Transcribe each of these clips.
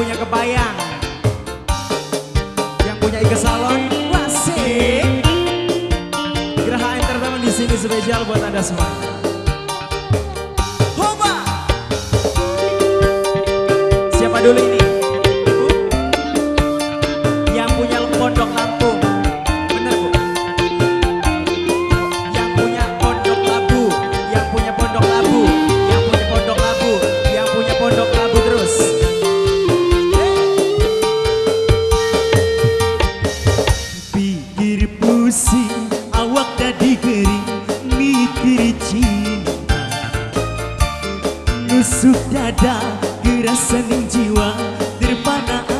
punya kebayang. Yang punya Ike Salon Wasik Geraha Entertainment di sini spesial buat anda semua. Hoba! Siapa dulu ini?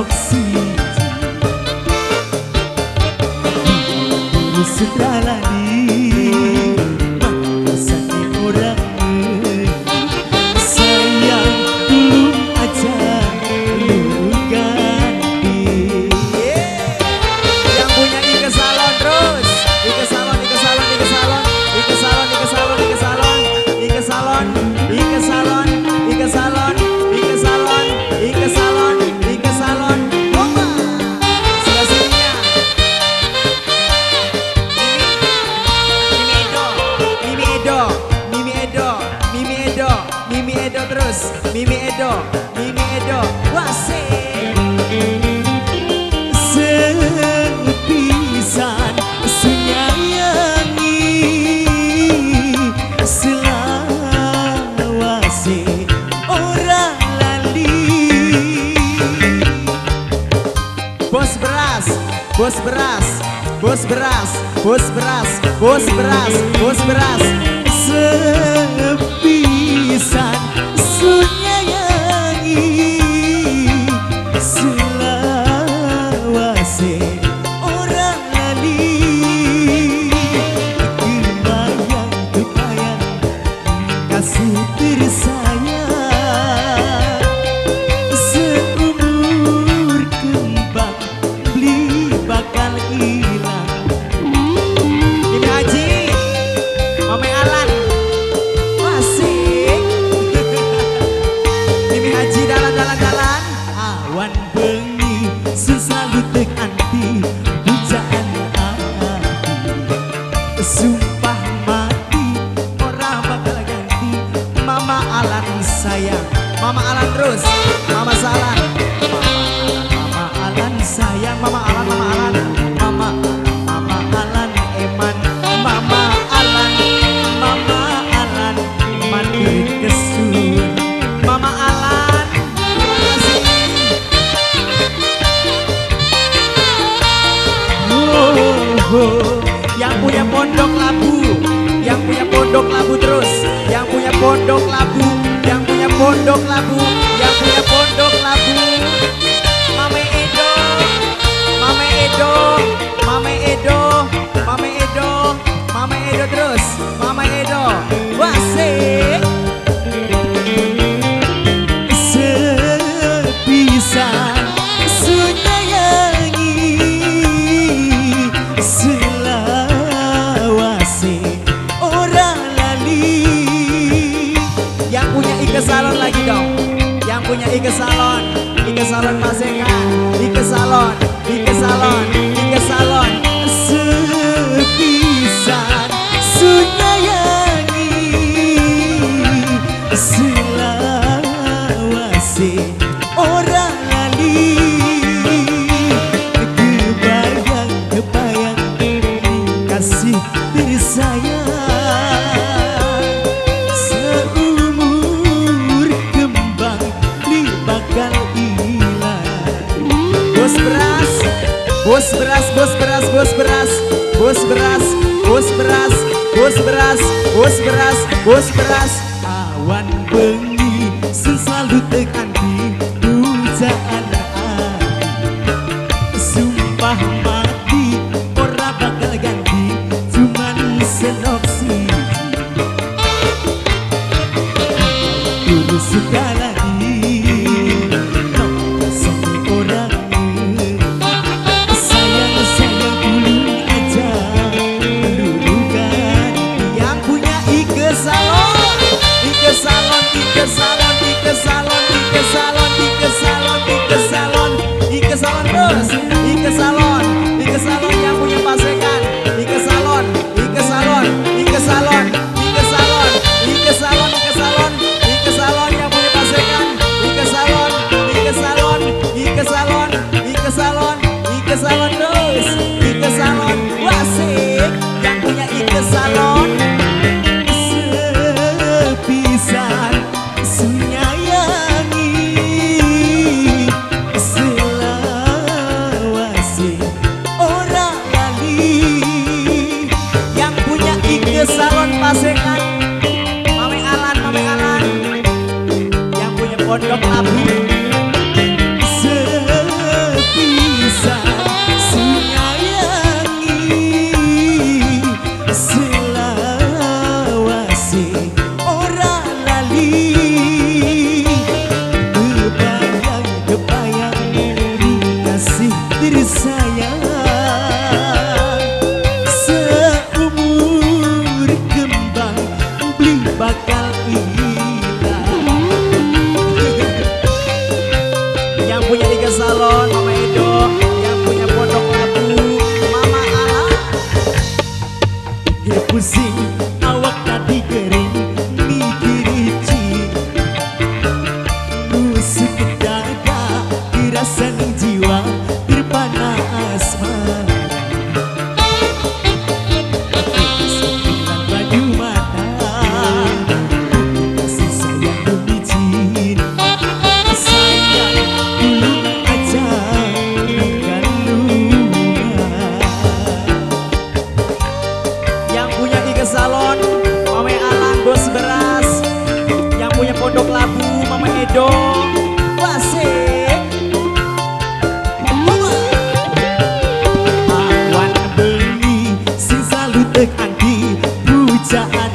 opsi Sedara di terus Mimi Edo Mimi Edo wasi, Sepisan Senyayangi Selawasi Orang lali Bos beras Bos beras Bos beras Bos beras Bos beras Bos beras, bos beras. Alan sayang Mama Alan terus Mama Salah. pondok labu yang punya pondok labu yang punya pondok labu. Mame Edo Mame Edo Mame Edo Mame Edo Mame Edo terus. Yang punya Ike Salon Ike Salon Masenga, ike salon, Ike Salon Ike Salon. Bos beras, bos beras, bos beras, bos beras, bos beras, bos beras, bos beras, bos beras. Awan bengi selalu tekan Salon terus, Ike Salon, Ike Salon yang punya pasekan, Ike Salon, Ike Salon, Ike Salon, Ike Salon, Ike Salon, Ike Salon, Ike Salon yang punya pasekan, Ike Salon, Ike Salon, Ike Salon, Ike Salon, Ike Salon terus, yang punya Pondok sim. Salon, Mame Alan, Bos Beras, yang punya Pondok Labu, Mama Edo, Wasik. Awan beli, si salutek anti, pujaan